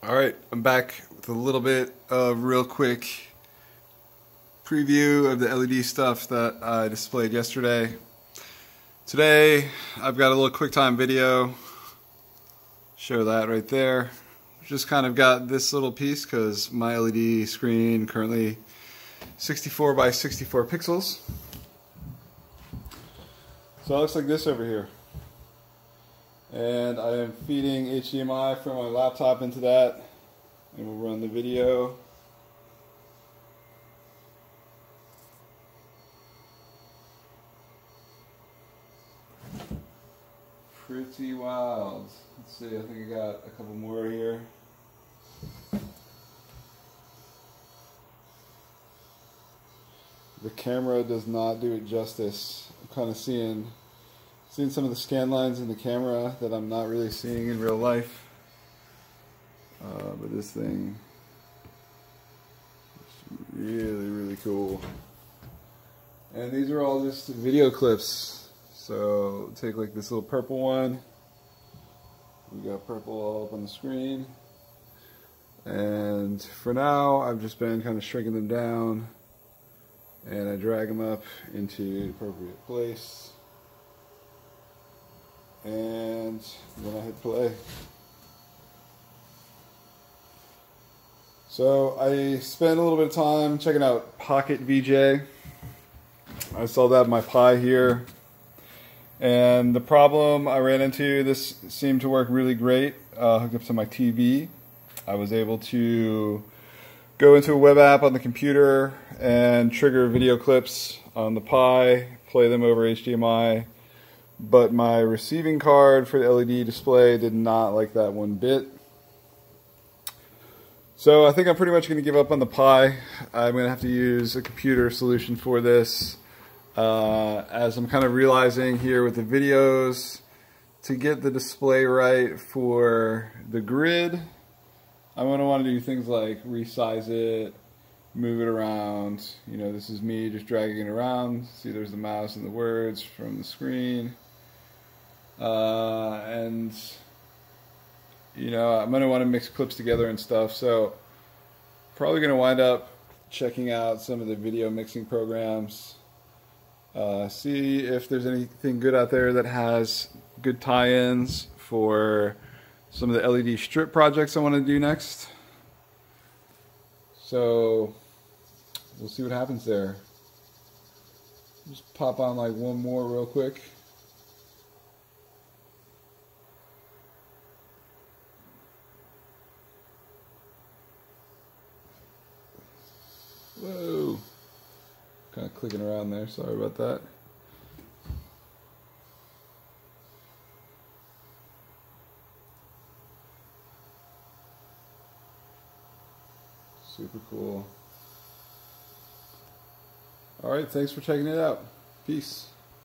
All right, I'm back with a little bit of real quick preview of the LED stuff that I displayed yesterday. Today, I've got a little QuickTime video. Show that right there. Just kind of got this little piece because my LED screen currently 64 by 64 pixels. So it looks like this over here and I am feeding HDMI from my laptop into that. And we'll run the video. Pretty wild. Let's see I think I got a couple more here. The camera does not do it justice. I'm kind of seeing Seeing some of the scan lines in the camera that I'm not really seeing in real life. Uh, but this thing is really, really cool. And these are all just video clips. So take like this little purple one. We got purple all up on the screen. And for now, I've just been kind of shrinking them down. And I drag them up into the appropriate place and then I hit play. So I spent a little bit of time checking out Pocket VJ. I saw that my Pi here. And the problem I ran into, this seemed to work really great, uh, hooked up to my TV. I was able to go into a web app on the computer and trigger video clips on the Pi, play them over HDMI, but my receiving card for the LED display did not like that one bit. So I think I'm pretty much going to give up on the Pi. I'm going to have to use a computer solution for this. Uh, as I'm kind of realizing here with the videos, to get the display right for the grid, I'm going to want to do things like resize it, move it around. You know, this is me just dragging it around. See, there's the mouse and the words from the screen. Uh, and you know I'm gonna want to mix clips together and stuff. So probably gonna wind up checking out some of the video mixing programs. Uh, see if there's anything good out there that has good tie-ins for some of the LED strip projects I want to do next. So we'll see what happens there. Just pop on like one more real quick. Whoa. Kind of clicking around there. Sorry about that. Super cool. All right, thanks for checking it out. Peace.